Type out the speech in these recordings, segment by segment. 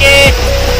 Okay.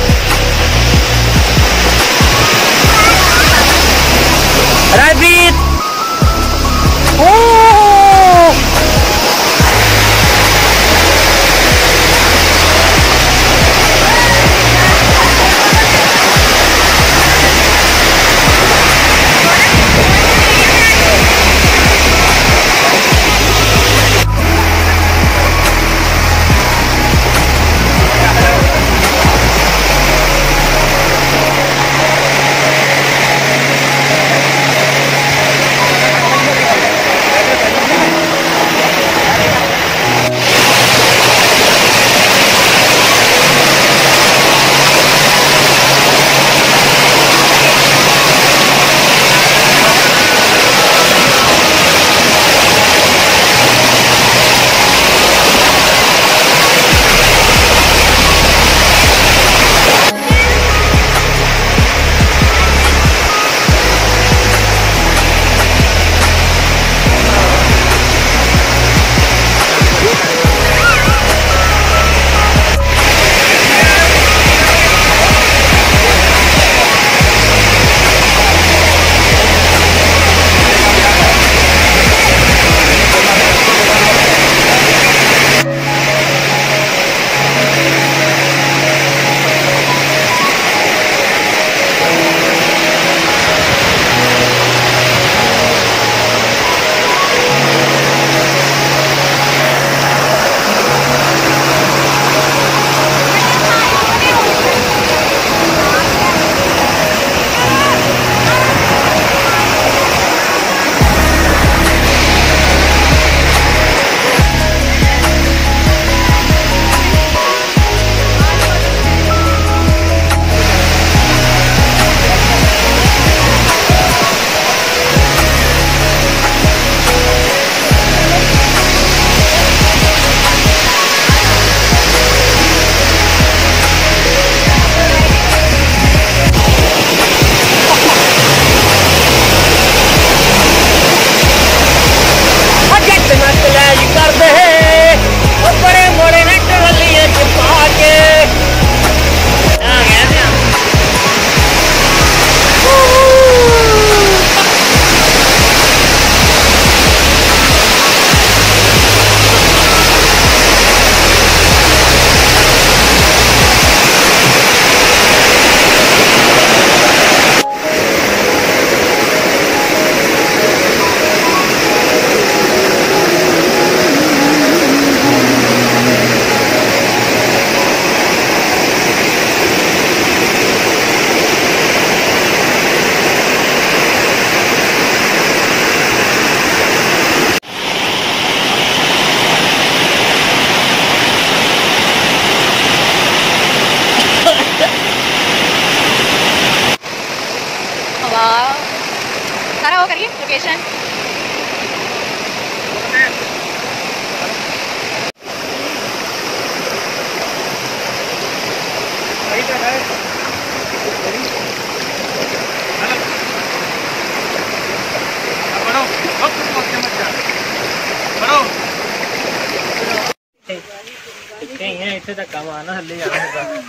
ਹੈ ਇੱਥੇ ਤੱਕ ਆਵਾਣਾ ਹੱਲੇ ਜਾਣਾ ਹੈਗਾ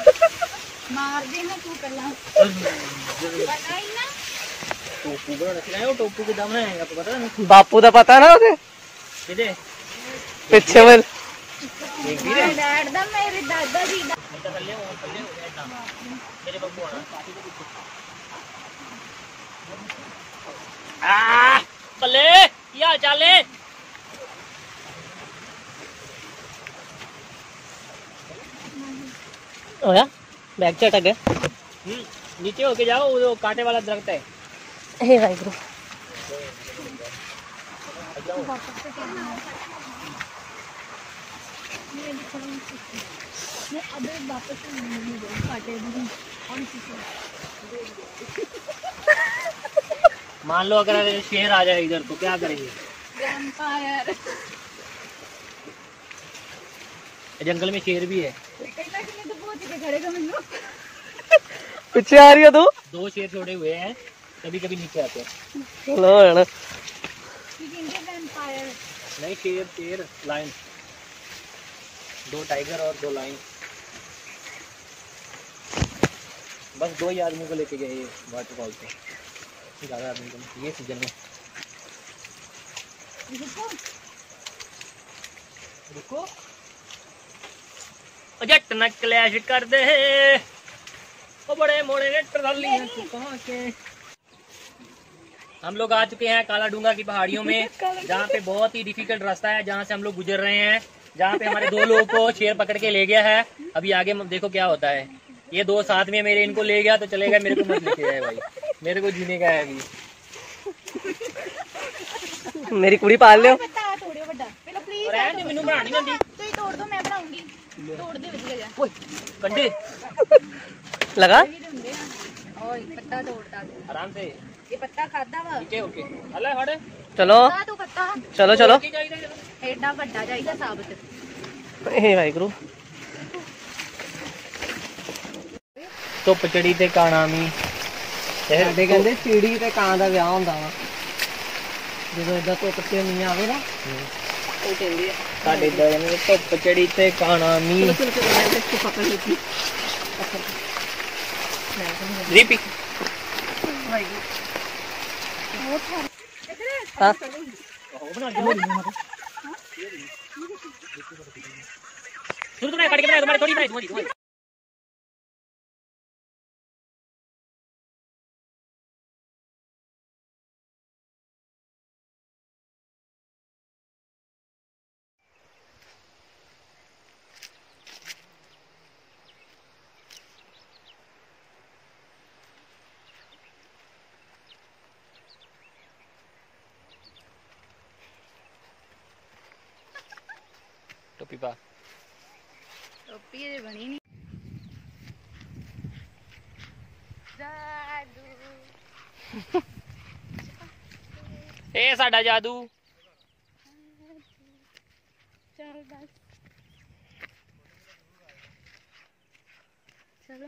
ਮਾਰ ਦੇ ਨਾ ਤੂੰ ਪਹਿਲਾਂ ਪਤਾ ਹੀ ਨਾ ਟੋਪੂ ਬਣਾ ਰੱਖਿਆ ਉਹ ਟੋਪੂ ਕਿਦਾਂ ਬਣਾਏਗਾ ਪਤਾ ਨਹੀਂ ਬਾਪੂ ਦਾ ਪਤਾ ਨਾ ਉਹਦੇ ਕਿਹਦੇ ਪਿੱਛੇ ਵੱਲ ਮੇਰੇ ਡੈਡ ਦਾ ਮੇਰੇ ਦਾਦਾ ਜੀ ਦਾ ਥੱਲੇ ਹੋ ਥੱਲੇ ਹੋ ਗਿਆ ਤਾਂ ਮੇਰੇ ਬੱਬੂ ਆਣਾ ਆ ਪੱਲੇ ਕੀ ਹਾਲ ਚਾਲ ਹੈ होया बैग चट गए हम्म, नीचे होके जाओ वो कांटे वाला दरख्त है। हे वाहिगुरु। मान लो अगर शेर आ जाए इधर तो क्या करेंगे? जंगल में शेर भी है। पीछे आ रही हो तू? दो शेर छोड़े हुए हैं कभी कभी नीचे आते हैं। चलो है ना नहीं शेर शेर लाइन दो टाइगर और दो लाइन बस दो ही आदमी को लेके गए ये वाटरफॉल पे। ज़्यादा आदमी को ये सीज़न में। रुको। रुको। जट न क्लैश कर दे ओ बड़े मोड़े ने ट्रॉली कहाँ के हम लोग आ चुके हैं काला डूंगा की पहाड़ियों में जहाँ पे बहुत ही डिफिकल्ट रास्ता है जहाँ से हम लोग गुजर रहे हैं जहाँ पे हमारे दो लोगों को शेर पकड़ के ले गया है अभी आगे म- देखो क्या होता है ये दो साथ में मेरे इनको ले गया तो चलेगा मेरे को मत लेके जाए भाई मेरे को जीने का है अभी मेरी कुड़ी पाल लियो ਪੱਤਾ ਤੋੜਿਓ ਵੱਡਾ ਪਹਿਲਾਂ ਪਲੀਜ਼ और ऐन जो मैनू बनानी नहीं आंदी ਤੁਸੀਂ ਤੋੜ ਦਿਓ ਮੈਂ ਵਾਹਿਗੁਰੂ। ਧੁੱਪ ਚੜੀ ਤੇ ਕਾਣਾ ਵੀ ਕਹਿੰਦੇ ਚਿੜੀ ਤੇ ਕਾਂ ਦਾ ਵਿਆਹ ਹੁੰਦਾ ਵਾ। ਜਦੋਂ ਇਦਾਂ ਧੁੱਪ ਤੇ ਨਹੀਂ ਆਵੇ ਨਾ ਉਹ ਕਹਿੰਦੀ ਆ। ਸਾਡੇ ਦਰ ਨੂੰ ਧੁੱਪ ਚੜੀ ਤੇ ਕਾਣਾ ਮੀ ਪਕੜ ਲਈ ਸੀ ਰੀਪੀ ਹਾਂ ਸੁਣ ਤੂੰ ਨਾ ਕੱਟ ਕੇ ਬਣਾ ਤੁਹਾਡੀ ਥੋੜੀ ਬਣਾਈ ਥੋੜੀ પીપા પીએ ભણી જાદુ ਇਹ ਸਾਡਾ ਜਾਦੂ ਚਲ ਬਸ ਚਲੋ